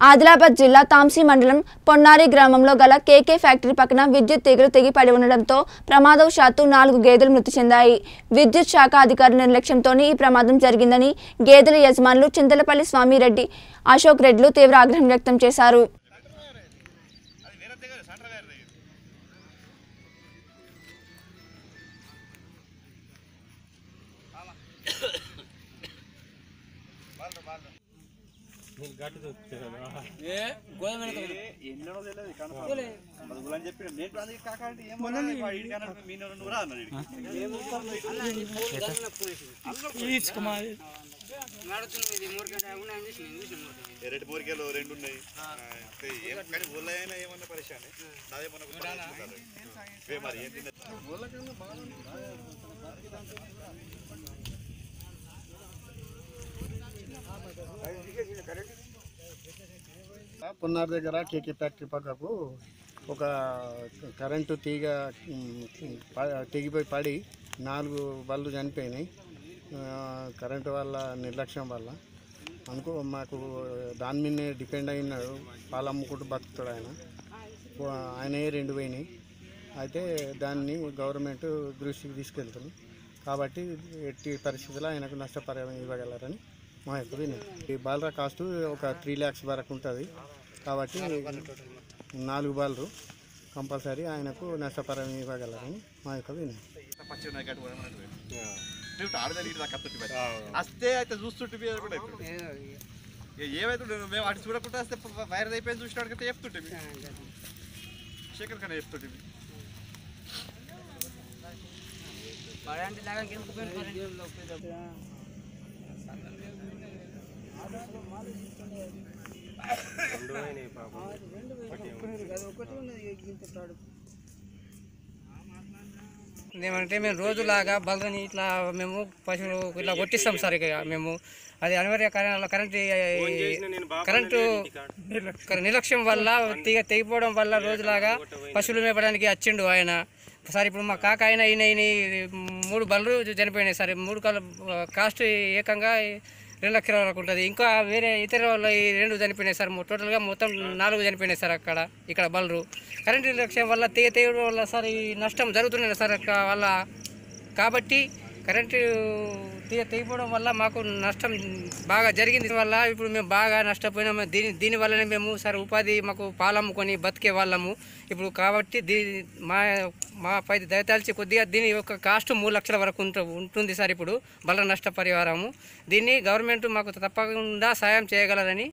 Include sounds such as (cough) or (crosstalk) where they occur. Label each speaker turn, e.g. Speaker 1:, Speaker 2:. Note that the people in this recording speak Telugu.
Speaker 1: ఆదిలాబాద్ జిల్లా తాంసీ మండలం పొన్నారి గ్రామంలో గల కేకే ఫ్యాక్టరీ పక్కన విద్యుత్ తీగలు తెగి పడి ఉండడంతో ప్రమాదవశాత్తు నాలుగు గేదెలు మృతి చెందాయి. విద్యుత్ శాఖ అధికారుల నిర్లక్ష్యంతోనే ఈ ప్రమాదం జరిగిందని గేదెల యజమానులు చింతలపల్లి స్వామిరెడ్డి అశోక్ రెడ్లు తీవ్ర ఆగ్రహం వ్యక్తం చేశారు. (coughs)
Speaker 2: ఎరటి మూరికేలు రెండు ఉన్నాయి. ఆ, అంటే ఏం కానీ ఊళ్ళో అయినా ఏమన్నా పరిశానే. మరి ఏంటి
Speaker 3: పున్నార్ దగ్గర కేకే ఫ్యాక్టరీ పక్కకు ఒక కరెంటు తీగ తీగిపోయి తెగిపోయి పడి నాలుగు బళ్ళు చనిపోయినాయి. కరెంటు వల్ల నిర్లక్ష్యం వల్ల. అనుకో మాకు దాని మీదనే డిపెండ్ అయినాడు పాలు అమ్ముకుంటూ బతుకుతాడు ఆయన. ఆయనే రెండు పోయినాయి. అయితే దాన్ని గవర్నమెంట్ దృష్టికి తీసుకెళ్తుంది. కాబట్టి ఎట్టి పరిస్థితుల్లో ఆయనకు నష్టపరిహారం ఇవ్వగలరని మా యొక్క వినతి ఈ బాలరా కాస్ట్ ఒక త్రీ ల్యాక్స్ వరకు ఉంటుంది. కాబట్టి నాలుగు బాలరు కంపల్సరీ ఆయనకు నష్టపరిహారం ఇవ్వగలరని మా యొక్క.
Speaker 2: వస్తే అయితే చూస్తుంటే మేము చూడకుండా వస్తే వైరల్ అయిపోయింది చెప్తుంటే శేఖర్ కన్నా చెప్తుంటే
Speaker 4: ఏమంటే మేము రోజులాగా బలదని ఇట్లా మేము పశువులు ఇట్లా కొట్టిస్తాం సార్ ఇక మేము. అది అనివార్య కారణాల కరెంటు కరెంటు నిర్లక్ష్యం వల్ల తీగ తెగిపోవడం వల్ల రోజులాగా పశువులు మేపడానికి వచ్చిండు ఆయన. సార్ ఇప్పుడు మా కాక ఆయన ఈయన ఈయన మూడు బళ్ళు చనిపోయినాయి సార్. మూడు కాల కాస్ట్ ఏకంగా రెండు లక్షల వరకు ఉంటుంది. ఇంకా వేరే ఇతర వాళ్ళు ఈ రెండు చనిపోయినాయి సార్. టోటల్గా మొత్తం నాలుగు చనిపోయినాయి సార్ అక్కడ ఇక్కడ బలరు. కరెంటు నిర్లక్ష్యం వల్ల తెగ తెగడం వల్ల సార్ ఈ నష్టం జరుగుతున్నాయి సార్ అక్కడ వల్ల కాబట్టి కరెంటు తెగిపోవడం వల్ల మాకు నష్టం బాగా జరిగింది. వల్ల ఇప్పుడు మేము బాగా నష్టపోయినాము. దీని దీనివల్లనే మేము సార్ ఉపాధి మాకు పాలమ్ముకొని బతికే వాళ్ళము. ఇప్పుడు కాబట్టి దీని మా మా పై దయతలిచి కొద్దిగా దీని యొక్క కాస్ట్ మూడు లక్షల వరకు ఉంటుంది సార్ ఇప్పుడు బల నష్ట పరిహారము. దీన్ని గవర్నమెంట్ మాకు తప్పకుండా సాయం చేయగలరని